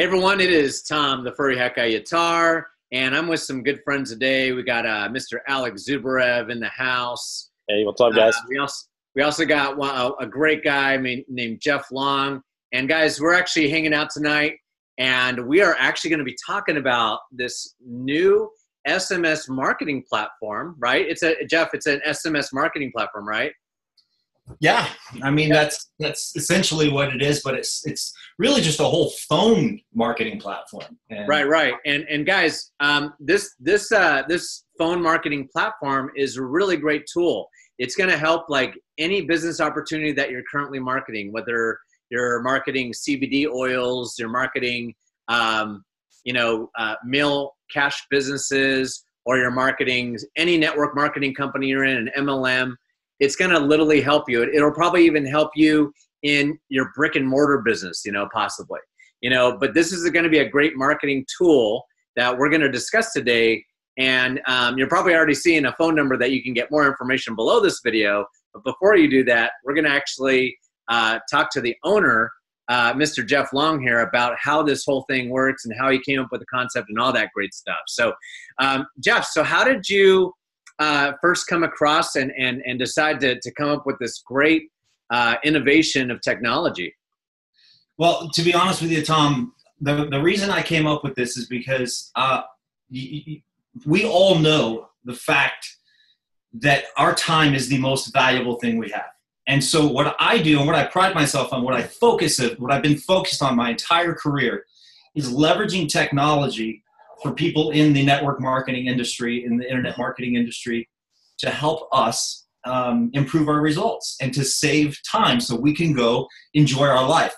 Hey everyone, it is Tom, the Furry Hawkeye Yatar, and I'm with some good friends today. We got uh, Mr. Alex Zubarev in the house. Hey, what's up, guys? Uh, we also we also got one, a, a great guy named Jeff Long. And guys, we're actually hanging out tonight, and we are actually going to be talking about this new SMS marketing platform, right? It's a Jeff. It's an SMS marketing platform, right? Yeah, I mean that's that's essentially what it is, but it's it's really just a whole phone marketing platform. And right, right, and and guys, um, this this uh, this phone marketing platform is a really great tool. It's going to help like any business opportunity that you're currently marketing, whether you're marketing CBD oils, you're marketing, um, you know, uh, cash businesses, or you're marketing any network marketing company you're in, an MLM it's going to literally help you. It'll probably even help you in your brick and mortar business, you know, possibly. You know, but this is going to be a great marketing tool that we're going to discuss today. And um, you're probably already seeing a phone number that you can get more information below this video. But before you do that, we're going to actually uh, talk to the owner, uh, Mr. Jeff Long here, about how this whole thing works and how he came up with the concept and all that great stuff. So, um, Jeff, so how did you uh, first come across and, and, and decide to, to come up with this great uh, innovation of technology? Well, to be honest with you, Tom, the, the reason I came up with this is because uh, y- y- we all know the fact that our time is the most valuable thing we have. And so, what I do and what I pride myself on, what I focus on, what I've been focused on my entire career, is leveraging technology for people in the network marketing industry, in the internet marketing industry, to help us um, improve our results and to save time so we can go enjoy our life.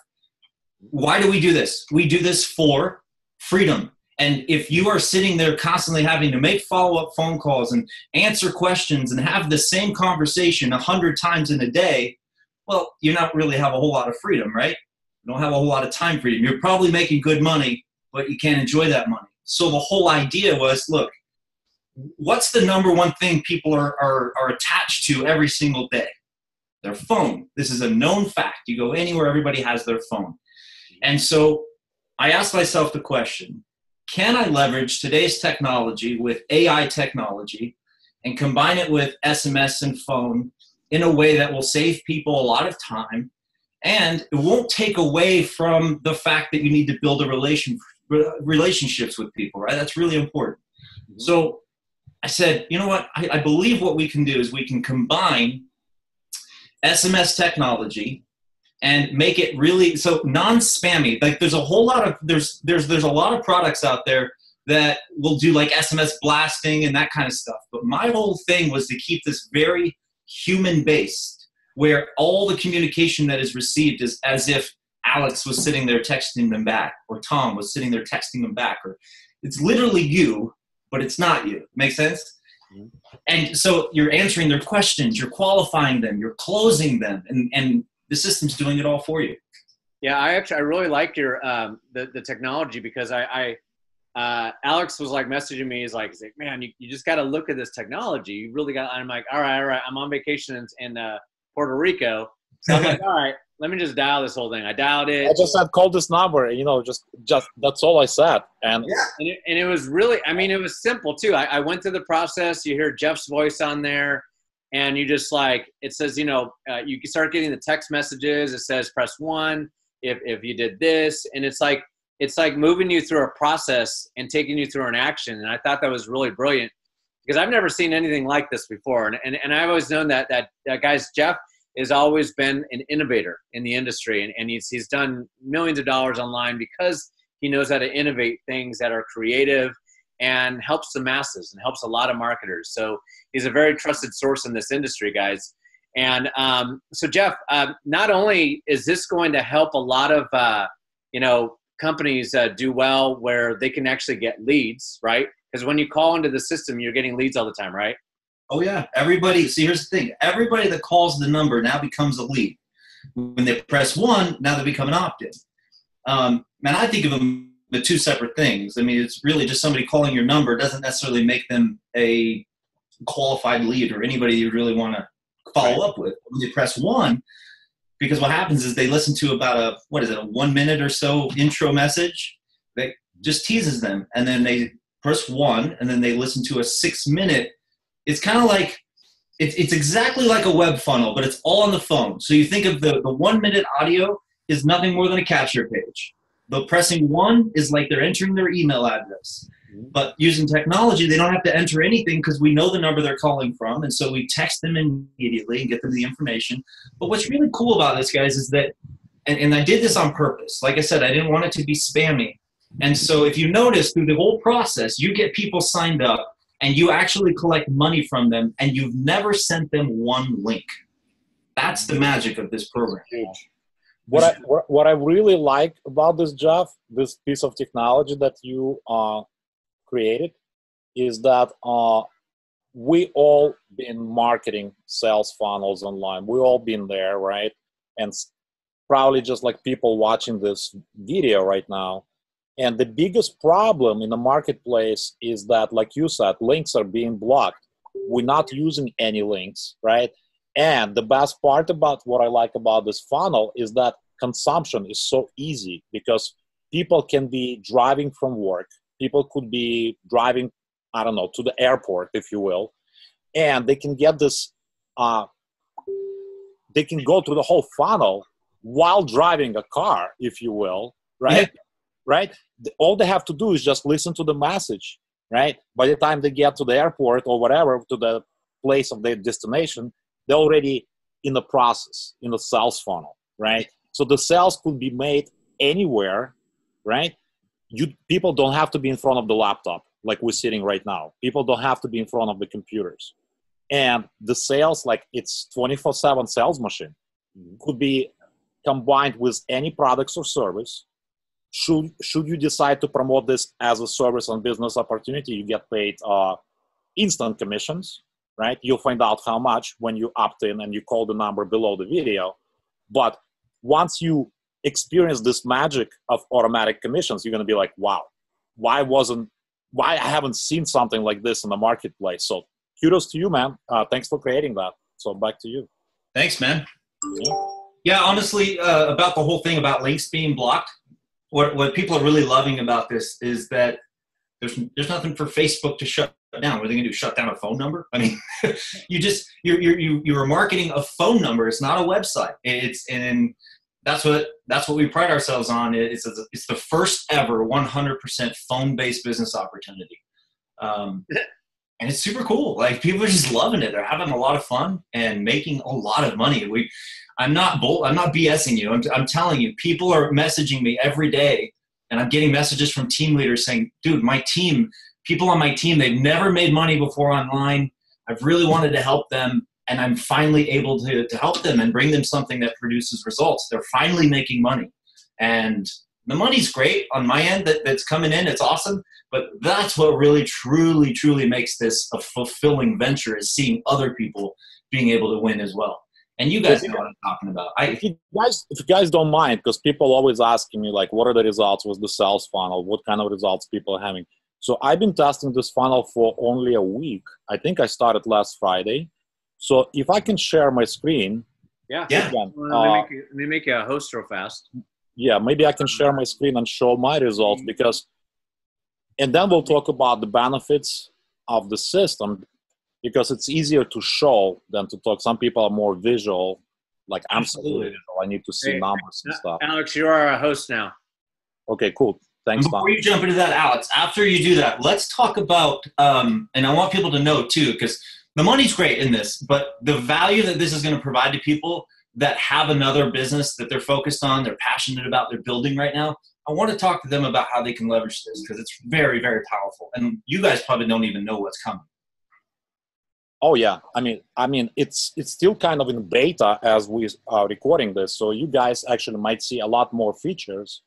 Why do we do this? We do this for freedom. And if you are sitting there constantly having to make follow up phone calls and answer questions and have the same conversation a hundred times in a day, well, you don't really have a whole lot of freedom, right? You don't have a whole lot of time freedom. You're probably making good money, but you can't enjoy that money. So the whole idea was look, what's the number one thing people are, are, are attached to every single day? Their phone. This is a known fact. You go anywhere, everybody has their phone. And so I asked myself the question can I leverage today's technology with AI technology and combine it with SMS and phone in a way that will save people a lot of time and it won't take away from the fact that you need to build a relation relationships with people, right? That's really important. Mm-hmm. So I said, you know what? I, I believe what we can do is we can combine SMS technology and make it really so non-spammy. Like there's a whole lot of there's there's there's a lot of products out there that will do like SMS blasting and that kind of stuff. But my whole thing was to keep this very human based, where all the communication that is received is as if Alex was sitting there texting them back, or Tom was sitting there texting them back, or it's literally you, but it's not you. Make sense? Mm-hmm. And so you're answering their questions, you're qualifying them, you're closing them, and, and the system's doing it all for you. Yeah, I actually I really like your um, the the technology because I, I uh, Alex was like messaging me. He's like, he's like, man, you, you just got to look at this technology. You really got. I'm like, all right, all right. I'm on vacation in, in uh, Puerto Rico, so I'm like, all right let me just dial this whole thing. I dialed it. I just said call this number. You know, just just that's all I said. And yeah, and it, and it was really. I mean, it was simple too. I, I went through the process. You hear Jeff's voice on there, and you just like it says. You know, uh, you can start getting the text messages. It says press one if if you did this, and it's like it's like moving you through a process and taking you through an action. And I thought that was really brilliant because I've never seen anything like this before. And and, and I've always known that that, that guys Jeff has always been an innovator in the industry, and, and he's he's done millions of dollars online because he knows how to innovate things that are creative and helps the masses and helps a lot of marketers. So he's a very trusted source in this industry, guys. And um, so, Jeff, uh, not only is this going to help a lot of uh, you know companies uh, do well where they can actually get leads, right? Because when you call into the system, you're getting leads all the time, right? Oh yeah, everybody. See, here's the thing: everybody that calls the number now becomes a lead. When they press one, now they become an opt-in. Um, and I think of them the two separate things. I mean, it's really just somebody calling your number doesn't necessarily make them a qualified lead or anybody you really want to follow right. up with. When they press one, because what happens is they listen to about a what is it, a one minute or so intro message, that just teases them, and then they press one, and then they listen to a six minute. It's kind of like it's it's exactly like a web funnel, but it's all on the phone. So you think of the the one minute audio is nothing more than a capture page. But pressing one is like they're entering their email address. Mm-hmm. But using technology, they don't have to enter anything because we know the number they're calling from. And so we text them immediately and get them the information. But what's really cool about this, guys, is that, and, and I did this on purpose. Like I said, I didn't want it to be spammy. And so if you notice through the whole process, you get people signed up and you actually collect money from them and you've never sent them one link. That's the magic of this program. What I what, I really like about this, Jeff, this piece of technology that you uh, created, is that uh, we all been marketing sales funnels online. We all been there, right? And probably just like people watching this video right now. And the biggest problem in the marketplace is that, like you said, links are being blocked. We're not using any links, right? And the best part about what I like about this funnel is that consumption is so easy because people can be driving from work. People could be driving, I don't know, to the airport, if you will, and they can get this. Uh, they can go through the whole funnel while driving a car, if you will, right? Right. All they have to do is just listen to the message, right? By the time they get to the airport or whatever, to the place of their destination, they're already in the process in the sales funnel right? So the sales could be made anywhere right? You people don't have to be in front of the laptop like we're sitting right now. People don't have to be in front of the computers. And the sales like it's 24 7 sales machine. Could be combined with any products or service should should you decide to promote this as a service and business opportunity you get paid uh, instant commissions right? You'll find out how much when you opt in and you call the number below the video. But once you experience this magic of automatic commissions, you're going to be like, wow, why wasn't, why I haven't seen something like this in the marketplace? So kudos to you, man. Uh, thanks for creating that. So back to you. Thanks, man. Yeah, honestly, uh, about the whole thing about links being blocked, what, what people are really loving about this is that there's, there's nothing for Facebook to shut down. What are they going to do? Shut down a phone number? I mean, you just you're you're you're marketing a phone number. It's not a website. It's and that's what that's what we pride ourselves on. It's it's the first ever 100% phone based business opportunity, um, and it's super cool. Like people are just loving it. They're having a lot of fun and making a lot of money. We, I'm not bull. I'm not BSing you. I'm I'm telling you, people are messaging me every day, and I'm getting messages from team leaders saying, "Dude, my team." people on my team they've never made money before online i've really wanted to help them and i'm finally able to, to help them and bring them something that produces results they're finally making money and the money's great on my end that, that's coming in it's awesome but that's what really truly truly makes this a fulfilling venture is seeing other people being able to win as well and you guys know what I'm talking about. I, if you guys, if you guys don't mind, because people always asking me like, what are the results? What's the sales funnel? What kind of results people are having? So I've been testing this funnel for only a week. I think I started last Friday. So if I can share my screen. Yeah. Yeah. Again, well, let, me uh, make you, let me make you a host real fast. Yeah, maybe I can share my screen and show my results mm-hmm. because, and then we'll talk about the benefits of the system because it's easier to show than to talk. Some people are more visual, like I'm Absolutely. I need to see hey, numbers and stuff. Alex, you are a host now. Okay, cool. Thanks. Before you jump into that, Alex, after you do that, let's talk about, um, and I want people to know too, because the money's great in this, but the value that this is going to provide to people that have another business that they're focused on, they're passionate about, they're building right now. I want to talk to them about how they can leverage this because it's very, very powerful. And you guys probably don't even know what's coming. Oh yeah, I mean, I mean, it's it's still kind of in beta as we are recording this, so you guys actually might see a lot more features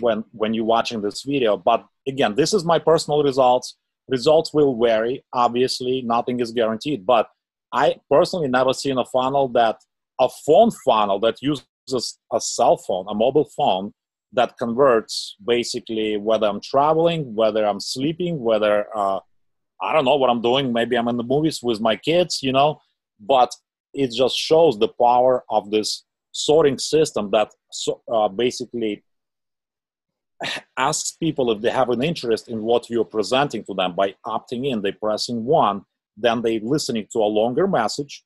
when when you're watching this video but again this is my personal results results will vary obviously nothing is guaranteed but i personally never seen a funnel that a phone funnel that uses a cell phone a mobile phone that converts basically whether i'm traveling whether i'm sleeping whether uh, i don't know what i'm doing maybe i'm in the movies with my kids you know but it just shows the power of this sorting system that so, uh, basically asks people if they have an interest in what you're presenting to them by opting in. They pressing one, then they listening to a longer message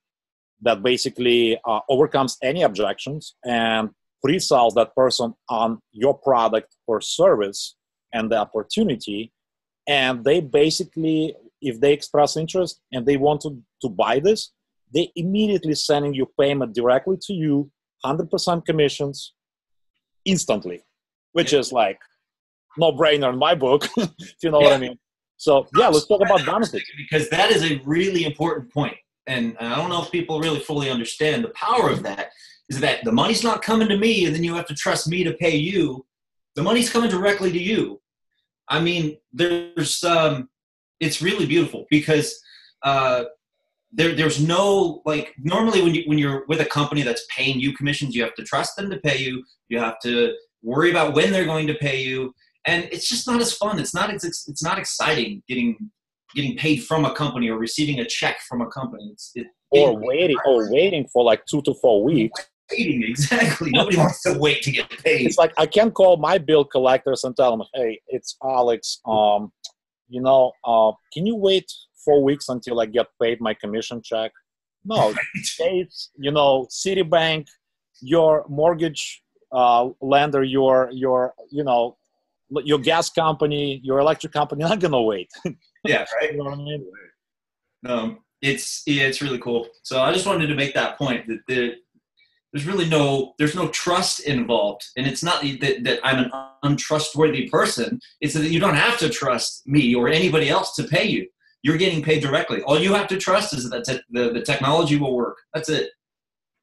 that basically uh, overcomes any objections and pre-sells that person on your product or service and the opportunity. And they basically, if they express interest and they want to, to buy this, they immediately sending you payment directly to you, 100% commissions instantly, which is like no brainer in my book, if you know yeah. what I mean. So yeah, let's talk about benefits. Because that is a really important point. And I don't know if people really fully understand the power of that is that the money's not coming to me and then you have to trust me to pay you. The money's coming directly to you. I mean, there's um it's really beautiful because uh there there's no like normally when you when you're with a company that's paying you commissions, you have to trust them to pay you. You have to worry about when they're going to pay you and it's just not as fun. It's not it's, it's not exciting getting getting paid from a company or receiving a check from a company. It's it, or waiting or waiting for like two to four weeks. Waiting exactly. Nobody wants to wait to get paid. It's like I can call my bill collectors and tell them, "Hey, it's Alex. Um, you know, uh, can you wait four weeks until I get paid my commission check?" No, it's you know, Citibank, your mortgage uh, lender, your your you know your gas company, your electric company, not gonna wait. Yeah, right. you know what I mean? Um, it's yeah, it's really cool. So I just wanted to make that point that the, there's really no there's no trust involved, and it's not that, that I'm an untrustworthy person. It's that you don't have to trust me or anybody else to pay you. You're getting paid directly. All you have to trust is that te- the, the technology will work. That's it.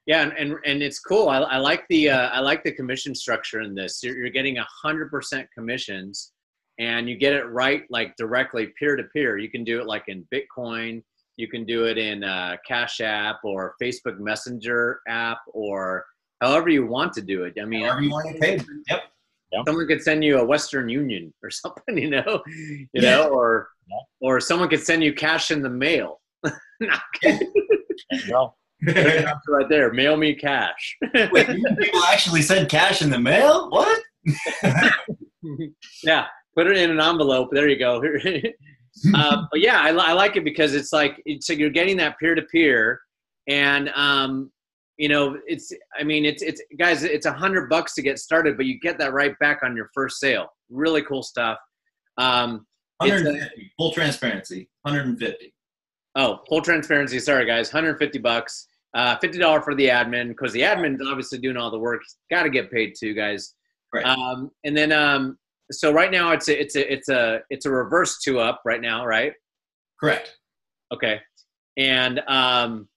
Yeah, and and, and it's cool. I, I like the uh, I like the commission structure in this. You're, you're getting a hundred percent commissions, and you get it right like directly peer to peer. You can do it like in Bitcoin. You can do it in uh, Cash App or Facebook Messenger app or however you want to do it. I mean, however you want to pay. Yep. Someone could send you a Western Union or something, you know, you yeah. know, or or someone could send you cash in the mail. there you right there. Mail me cash. Wait, people actually send cash in the mail? What? yeah, put it in an envelope. There you go. uh, but yeah, I, I, like it because it's like it's like you're getting that peer to peer, and um, you know, it's. I mean, it's it's guys, it's a hundred bucks to get started, but you get that right back on your first sale. Really cool stuff. Um, 150 a, full transparency 150 Oh, full transparency. Sorry, guys. 150 bucks. Uh, $50 for the admin because the admin's obviously doing all the work. Got to get paid too, guys. Right. Um, and then, um, so right now it's a, it's a, it's a, it's a reverse two up right now, right? Correct. Okay. And, um,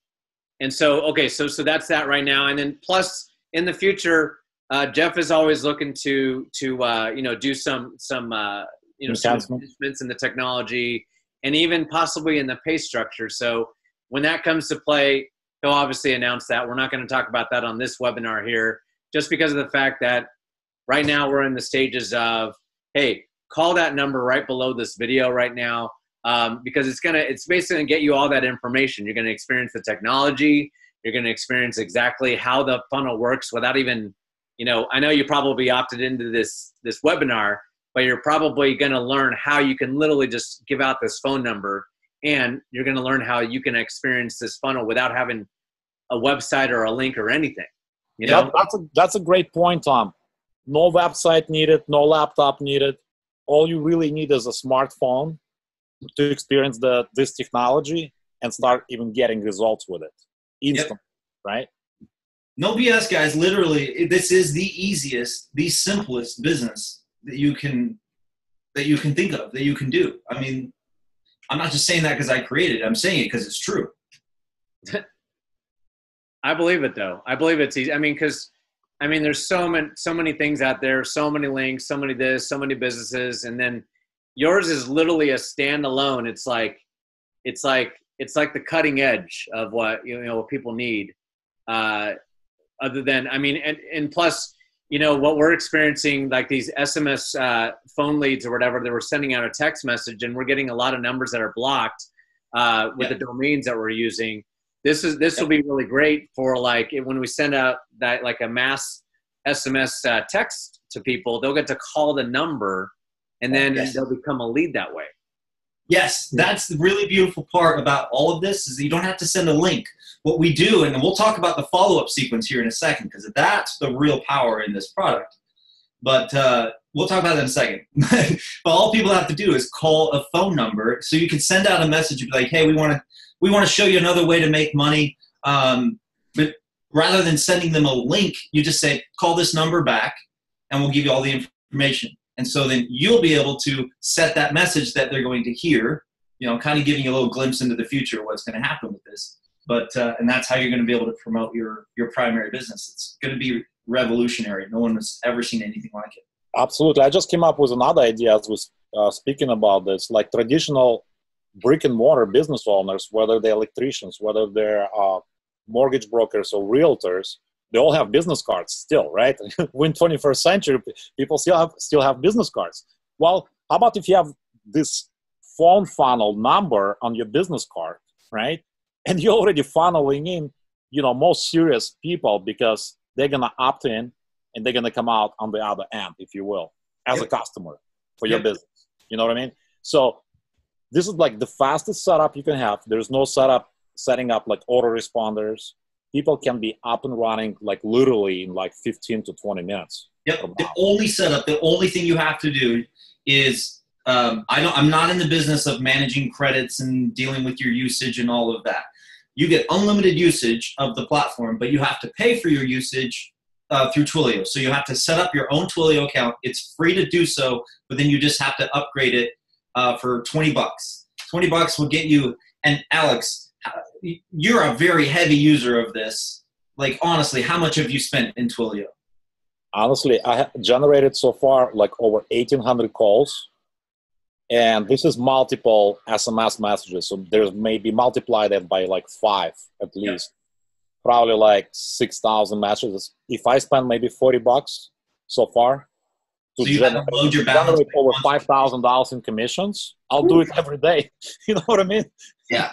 and so, okay, so, so that's that right now. And then plus in the future, uh, Jeff is always looking to, to, uh, you know, do some, some, uh, you know, some advancements in the technology, and even possibly in the pay structure. So when that comes to play, he'll obviously announce that. We're not going to talk about that on this webinar here, just because of the fact that right now we're in the stages of, hey, call that number right below this video right now. Um, because it's gonna, it's basically gonna get you all that information. You're gonna experience the technology. You're gonna experience exactly how the funnel works without even, you know, I know you probably opted into this this webinar, but you're probably going to learn how you can literally just give out this phone number and you're going to learn how you can experience this funnel without having a website or a link or anything you know that's a, that's a great point tom no website needed no laptop needed all you really need is a smartphone to experience the this technology and start even getting results with it instant yep. right no bs guys literally this is the easiest the simplest business that you can that you can think of that you can do. I mean, I'm not just saying that because I created it. I'm saying it because it's true. I believe it though. I believe it's easy. I mean, because I mean, there's so many so many things out there, so many links, so many this, so many businesses, and then yours is literally a standalone. It's like it's like it's like the cutting edge of what you know what people need. Uh, other than I mean, and and plus you know what we're experiencing like these sms uh, phone leads or whatever that we're sending out a text message and we're getting a lot of numbers that are blocked uh, with yeah. the domains that we're using this is this will be really great for like when we send out that like a mass sms uh, text to people, they'll get to call the number, and then Yes. they'll become a lead that way. Yes, that's the really beautiful part about all of this is that you don't have to send a link. What we do, and we'll talk about the follow-up sequence here in a second, because that's the real power in this product. But uh, we'll talk about that in a second. but all people have to do is call a phone number, so you can send out a message and be like, "Hey, we want to we want to show you another way to make money." Um, but rather than sending them a link, you just say, "Call this number back, and we'll give you all the information." And so then you'll be able to set that message that they're going to hear, you know, kind of giving you a little glimpse into the future, what's going to happen with this. But uh, and that's how you're going to be able to promote your your primary business. It's going to be revolutionary. No one has ever seen anything like it. Absolutely. I just came up with another idea as was uh, speaking about this. Like traditional brick and mortar business owners, whether they're electricians, whether they're uh, mortgage brokers or realtors, they all have business cards still, right? In 21st century, people still have still have business cards. Well, how about if you have this phone funnel number on your business card, right? And you're already funneling in, you know, most serious people because they're gonna opt in and they're gonna come out on the other end, if you will, as a customer for your business. You know what I mean? So this is like the fastest setup you can have. There's no setup setting up like autoresponders. People can be up and running like literally in like 15 to 20 minutes. Yep. The only setup, the only thing you have to do is um, I don't. I'm not in the business of managing credits and dealing with your usage and all of that. You get unlimited usage of the platform, but you have to pay for your usage uh, through Twilio. So you have to set up your own Twilio account. It's free to do so, but then you just have to upgrade it uh, for 20 bucks. 20 bucks will get you. And Alex, you're a very heavy user of this. Like honestly, how much have you spent in Twilio? Honestly, I have generated so far like over 1,800 calls. And this is multiple SMS messages. So there's maybe multiply that by like five at Yeah. least. Probably like 6,000 messages. If I spend maybe 40 bucks so far to So you have to generate, your to generate over $5,000 in commissions, I'll do it every day. you know what I mean? Yeah.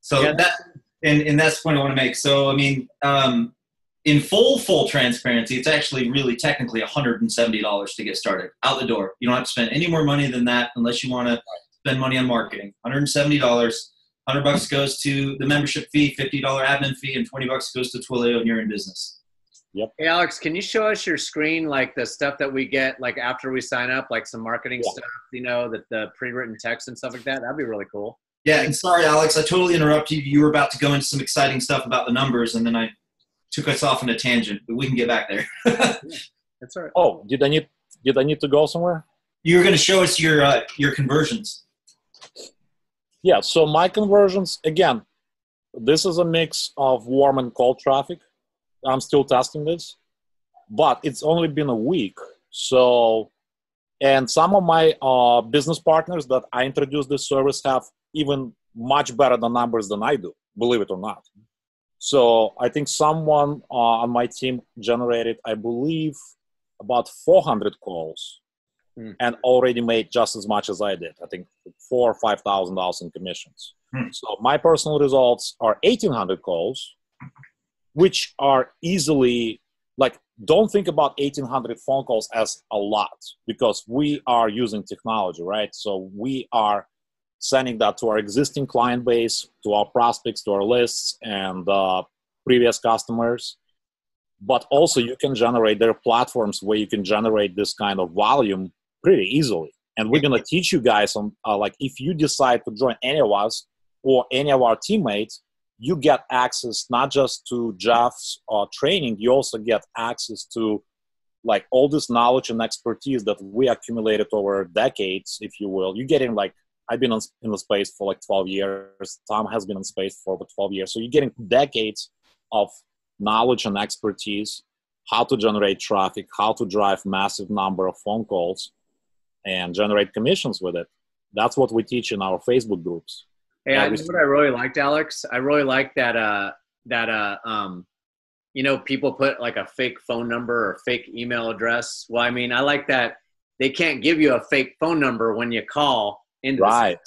So Yeah. that and, and that's the point I want to make. So I mean, um, in full full transparency, it's actually really technically $170 to get started out the door. You don't have to spend any more money than that unless you want to spend money on marketing. $170. 100 bucks goes to the membership fee, $50 admin fee, and 20 bucks goes to Twilio and you're in business. Hey, Alex, can you show us your screen, like the stuff that we get, like after we sign up, like some marketing Yeah. stuff, you know, that the pre-written text and stuff like that? That'd be really cool. Yeah, and sorry, Alex, I totally interrupted you. You were about to go into some exciting stuff about the numbers, and then I took us off on a tangent, but we can get back there. That's all right. Oh, did I need did I need to go somewhere? you were going to show us your uh, your conversions. Yeah, so my conversions, again, this is a mix of warm and cold traffic. I'm still testing this, but it's only been a week. So, and some of my uh, business partners that I introduced this service have even much better the numbers than I do, believe it or not. So I think someone uh, on my team generated, I believe, about 400 calls Hmm. and already made just as much as I did. I think four or five thousand dollars in commissions. Hmm. So my personal results are 1,800 calls, which are easily like don't think about 1,800 phone calls as a lot because we are using technology, right? So we are sending that to our existing client base, to our prospects, to our lists, and uh, previous customers. But also, you can generate there are platforms where you can generate this kind of volume pretty easily. And we're gonna teach you guys on uh, like if you decide to join any of us or any of our teammates, you get access not just to Jeff's uh, training, you also get access to like all this knowledge and expertise that we accumulated over decades, if you will. You're getting like I've been on, in the space for like 12 years. Tom has been in space for over 12 years. So you're getting decades of knowledge and expertise, how to generate traffic, how to drive massive number of phone calls, and generate commissions with it. That's what we teach in our Facebook groups. Hey, Yeah, I, we- what I really liked, Alex, I really liked that. Uh, that uh, um, you know, people put like a fake phone number or fake email address. Well, I mean, I like that they can't give you a fake phone number when you call into the Right,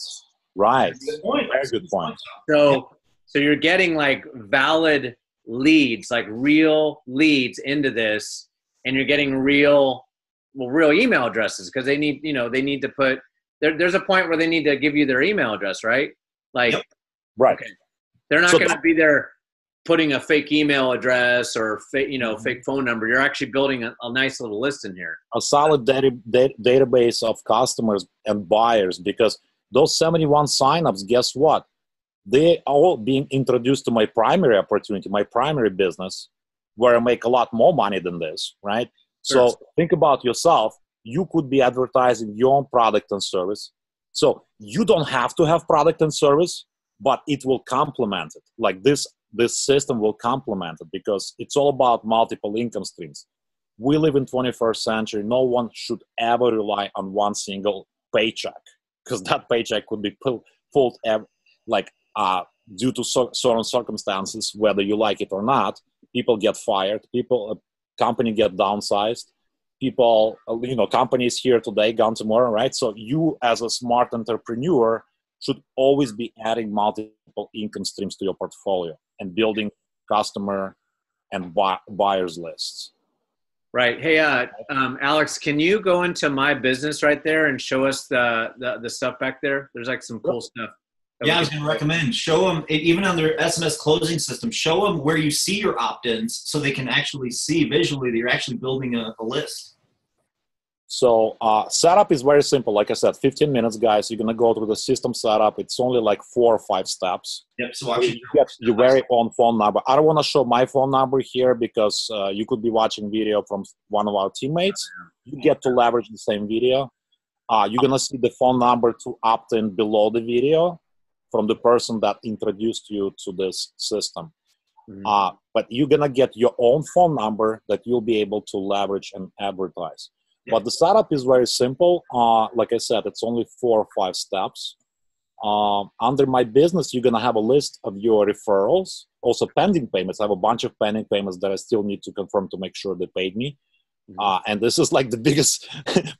right. Good point. Very good point. So, so you're getting like valid leads, like real leads into this, and you're getting real well real email addresses because they need you know they need to put there, there's a point where they need to give you their email address right like Yep. right okay. they're not So going to be there putting a fake email address or fake you know Mhm. fake phone number you're actually building a, a nice little list in here a solid data, da- database of customers and buyers because those 71 signups guess what they all being introduced to my primary opportunity my primary business where i make a lot more money than this right Sure. so think about yourself you could be advertising your own product and service so you don't have to have product and service but it will complement it. Like this this system will complement it because it's all about multiple income streams. We live in 21st century. No one should ever rely on one single paycheck because that paycheck could be pulled, pulled like uh, due to cer- certain circumstances whether you like it or not. People get fired. People a company get downsized people uh, you know companies here today gone tomorrow right? So you as a smart entrepreneur should always be adding multiple income streams to your portfolio and building customer and buy- buyers lists. Right. Hey uh, um, alex can you go into my business right there and show us the the, the stuff back there? There's like some cool stuff Yeah, I was going to recommend show them even on their SMS closing system. Show them where you see your opt-ins, so they can actually see visually that you're actually building a, a list. So uh, setup is very simple. Like I said, 15 minutes, guys. You're gonna go through the system setup. It's only like four or five steps. Yep. So You actually, get your very own phone number. I don't want to show my phone number here because uh, you could be watching video from one of our teammates. You get to leverage the same video. Uh, you're gonna see the phone number to opt in below the video from the person that introduced you to this system. Mhm. Uh, but you're gonna get your own phone number that you'll be able to leverage and advertise. Yeah. But the setup is very simple. Uh, like I said, it's only four or five steps. Um, under my business, you're gonna have a list of your referrals, also pending payments. I have a bunch of pending payments that I still need to confirm to make sure they paid me. Mhm. Uh, and this is like the biggest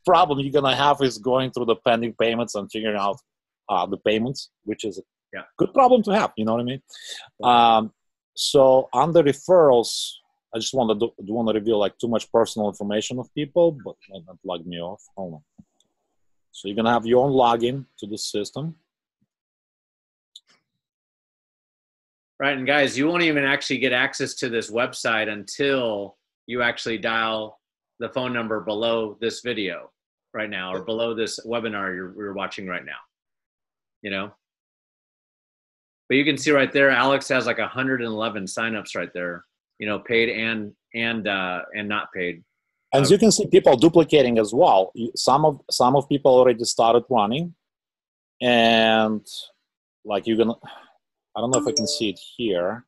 problem you're gonna have is going through the pending payments and figuring out uh, the payments, which is a Yeah. good problem to have. You know what I mean? Um, so on the referrals, I just want to do, want to reveal like too much personal information of people, but that log me off. Hold on. So you're gonna have your own login to the system. Right. And guys, you won't even actually get access to this website until you actually dial the phone number below this video right now or below this webinar you're, you're watching right now. You know? But you can see right there, Alex has like 111 signups right there, you know, paid and and uh and not paid. And you can see, people duplicating as well. Some of some of people already started running, and like you can, I don't know if I can see it here,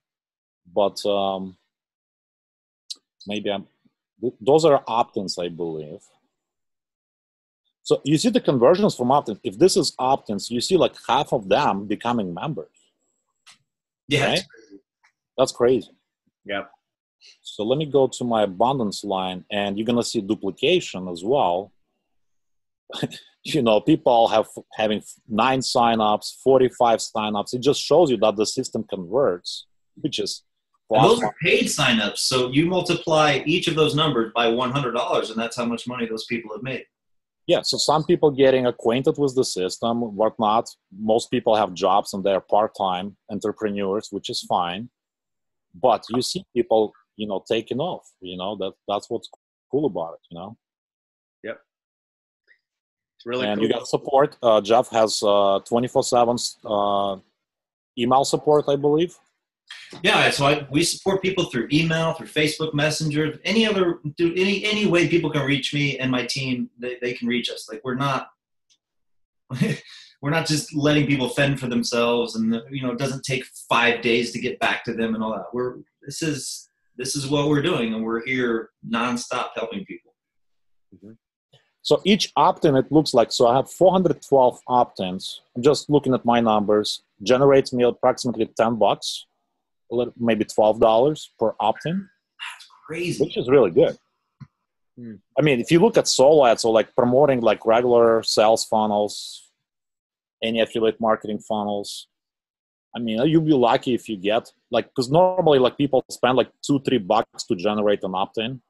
but um, maybe I'm. Those are opt-ins, I believe. So you see the conversions from opt-ins. If this is opt-ins, you see like half of them becoming members. yeah. Right? That's crazy. Yeah. So let me go to my abundance line, and you're gonna see duplication as well. you know, people have having nine signups, 45 signups. It just shows you that the system converts, which is And those are paid signups. So you multiply each of those numbers by $100, and that's how much money those people have made. Yeah. So some people getting acquainted with the system, whatnot. Most people have jobs and they're part-time entrepreneurs, which is fine. But you see people, you know, taking off. You know that that's what's cool about it. You know. yep It's really and cool. you got support. Uh, Jeff has uh, 24/7 uh, email support, I believe. Yeah, so I, we support people through email, through Facebook Messenger, any other, any any way people can reach me and my team, they, they can reach us. Like we're not, we're not just letting people fend for themselves, and you know, it doesn't take five days to get back to them and all that. We're this is this is what we're doing, and we're here nonstop helping people. Mm-hmm. So each opt-in, it looks like so. I have 412 opt-ins. I'm just looking at my numbers. Generates me approximately 10 bucks, a little, maybe 12 dollars per opt-in, That's Crazy. which is really good. Hmm. I mean, if you look at solo ads, so like promoting like regular sales funnels, any affiliate marketing funnels. I mean, you'll be lucky if you get like because normally like people spend like two, three bucks to generate an opt-in.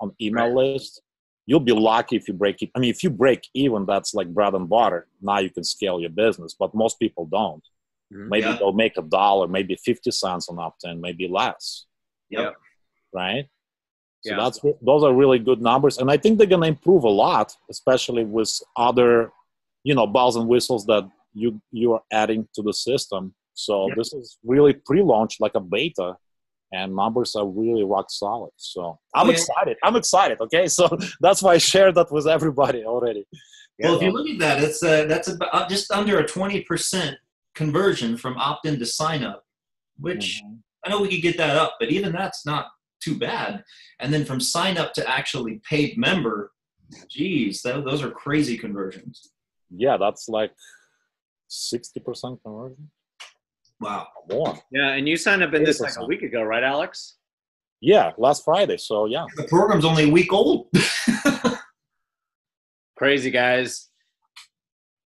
on email right. list, you'll be lucky if you break it. I mean, if you break even, that's like bread and butter. Now you can scale your business, but most people don't. Mm-hmm. Maybe yeah. they'll make a dollar, maybe 50 cents on opt-in, maybe less. Yep. Right. So yeah. that's those are really good numbers, and I think they're gonna improve a lot, especially with other, you know, bells and whistles that you you are adding to the system. So yep. this is really pre-launch, like a beta, and numbers are really rock solid. So I'm yeah. excited. I'm excited. Okay, so that's why I shared that with everybody already. Well, if you look at that, it's uh, that's about uh, just under a twenty percent conversion from opt-in to sign up, which mm-hmm. I know we could get that up, but even that's not too bad. And then from sign up to actually paid member, geez, that, those are crazy conversions. Yeah, that's like sixty percent conversion. Wow. More. Yeah, and you signed up in this like a week ago, right, Alex? Yeah, last Friday. So yeah. The program's only a week old. Crazy guys.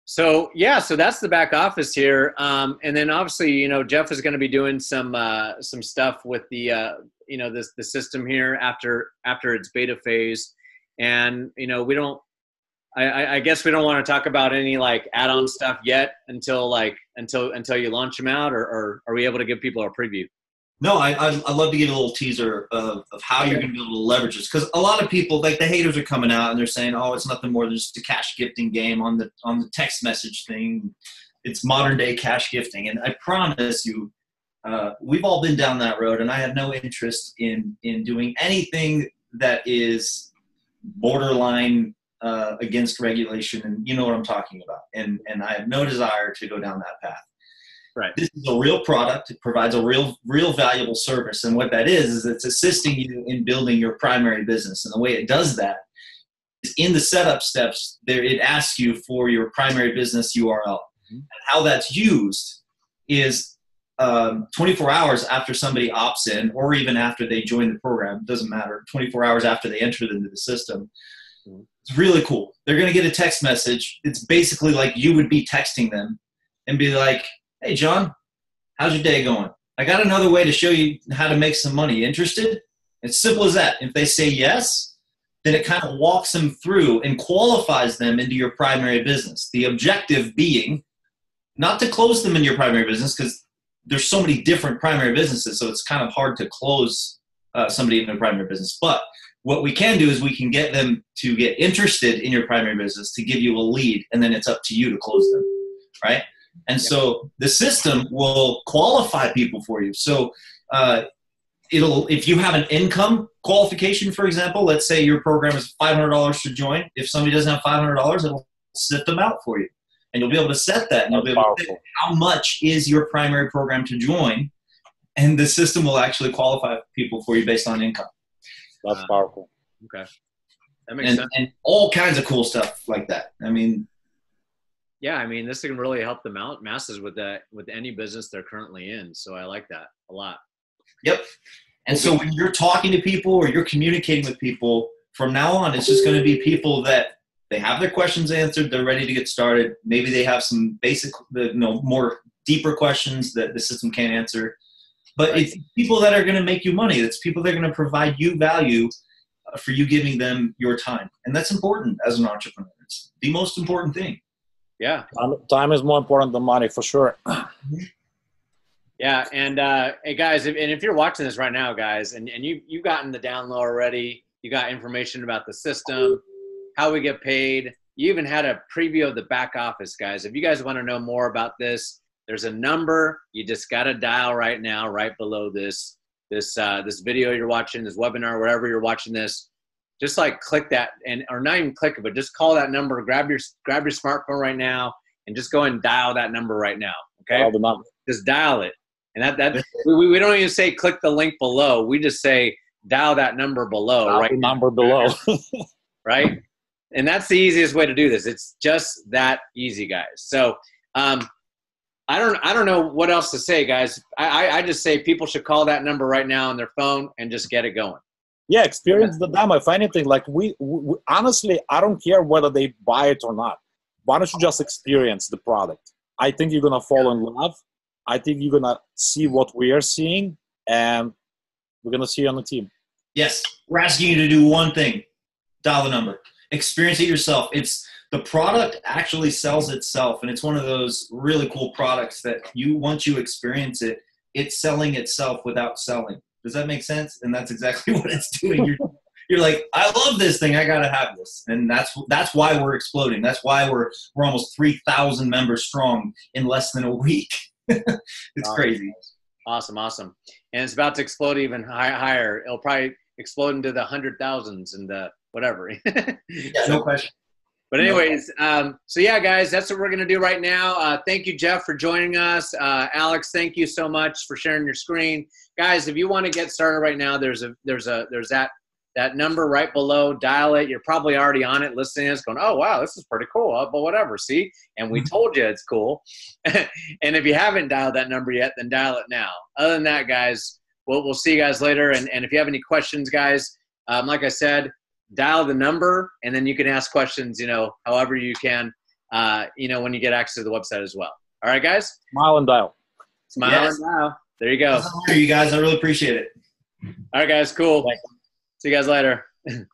So yeah, so that's the back office here, um, and then obviously, you know, Jeff is going to be doing some uh, some stuff with the uh, you know this the system here after after its beta phase, and you know we don't I, I, guess we don't want to talk about any like add-on stuff yet until like until until you launch them out, or, or are we able to give people a preview? No, I I love to give a little teaser of, of how you're going to be able to leverage this because a lot of people like the haters are coming out and they're saying, oh, it's nothing more than just a cash gifting game on the on the text message thing. It's modern day cash gifting, and I promise you, uh, we've all been down that road, and I have no interest in in doing anything that is borderline uh, against regulation, and you know what I'm talking about. And and I have no desire to go down that path. Right. This is a real product. It provides a real, real valuable service, and what that is is it's assisting you in building your primary business. And the way it does that is in the setup steps. There, it asks you for your primary business URL. Mm-hmm. And how that's used is um, 24 hours after somebody opts in, or even after they join the program. Doesn't matter. 24 hours after they enter into the system it's really cool. They're going to get a text message. It's basically like you would be texting them and be like, hey, John, how's your day going? I got another way to show you how to make some money. Interested? It's simple as that. If they say yes, then it kind of walks them through and qualifies them into your primary business. The objective being not to close them in your primary business because there's so many different primary businesses, so it's kind of hard to close uh, somebody in their primary business. But what we can do is we can get them to get interested in your primary business to give you a lead and then it's up to you to close them right and so the system will qualify people for you so uh, it'll if you have an income qualification for example let's say your program is $500 to join if somebody doesn't have $500 it'll sift them out for you and you'll be able to set that and you'll be able to say how much is your primary program to join and the system will actually qualify people for you based on income that's uh, powerful. Okay. That makes and, sense. And all kinds of cool stuff like that. I mean, yeah, I mean, this can really help the mount masses with that with any business they're currently in. So I like that a lot. Yep. And so when you're talking to people or you're communicating with people from now on, it's just going to be people that they have their questions answered. They're ready to get started. Maybe they have some basic, you know, more deeper questions that the system can't answer. But right. it's people that are going to make you money. It's people that are going to provide you value uh, for you giving them your time. And that's important as an entrepreneur. It's the most important thing. Yeah. Time is more important than money for sure. yeah. And uh, hey, guys, if, and if you're watching this right now, guys, and, and you, you've gotten the down low already, you got information about the system, how we get paid. You even had a preview of the back office, guys. If you guys want to know more about this, there's a number you just got to dial right now, right below this this uh, this video you're watching, this webinar, wherever you're watching this. Just like click that, and or not even click it, but just call that number. Grab your grab your smartphone right now, and just go and dial that number right now. Okay, dial the number. just dial it, and that that we, we don't even say click the link below. We just say dial that number below. Dial right, the number below. right, and that's the easiest way to do this. It's just that easy, guys. So. Um, I don't I don't know what else to say, guys. I, I just say people should call that number right now on their phone and just get it going. Yeah, experience the demo. If anything, like we, we honestly, I don't care whether they buy it or not. Why don't you just experience the product? I think you're gonna fall in love. I think you're gonna see what we are seeing, and we're gonna see you on the team. Yes, we're asking you to do one thing: dial the number, experience it yourself. It's the product actually sells itself, and it's one of those really cool products that you once you experience it, it's selling itself without selling. Does that make sense? And that's exactly what it's doing. You're, you're like, I love this thing. I gotta have this, and that's that's why we're exploding. That's why we're we're almost three thousand members strong in less than a week. it's Awesome. crazy. Awesome, awesome. And it's about to explode even hi- higher. It'll probably explode into the hundred thousands and the whatever. Yeah, no question. But anyways, um, so yeah, guys, that's what we're gonna do right now. Uh, thank you, Jeff, for joining us. Uh, Alex, thank you so much for sharing your screen, guys. If you want to get started right now, there's a there's a there's that that number right below. Dial it. You're probably already on it, listening. It's going, oh wow, this is pretty cool. Uh, but whatever, see. And we told you it's cool. and if you haven't dialed that number yet, then dial it now. Other than that, guys, we'll we'll see you guys later. And and if you have any questions, guys, um, like I said dial the number and then you can ask questions you know however you can uh, you know when you get access to the website as well all right guys Smile and dial. smile Yes. and dial there you go you guys. I really appreciate it. all right guys cool Thank see you guys later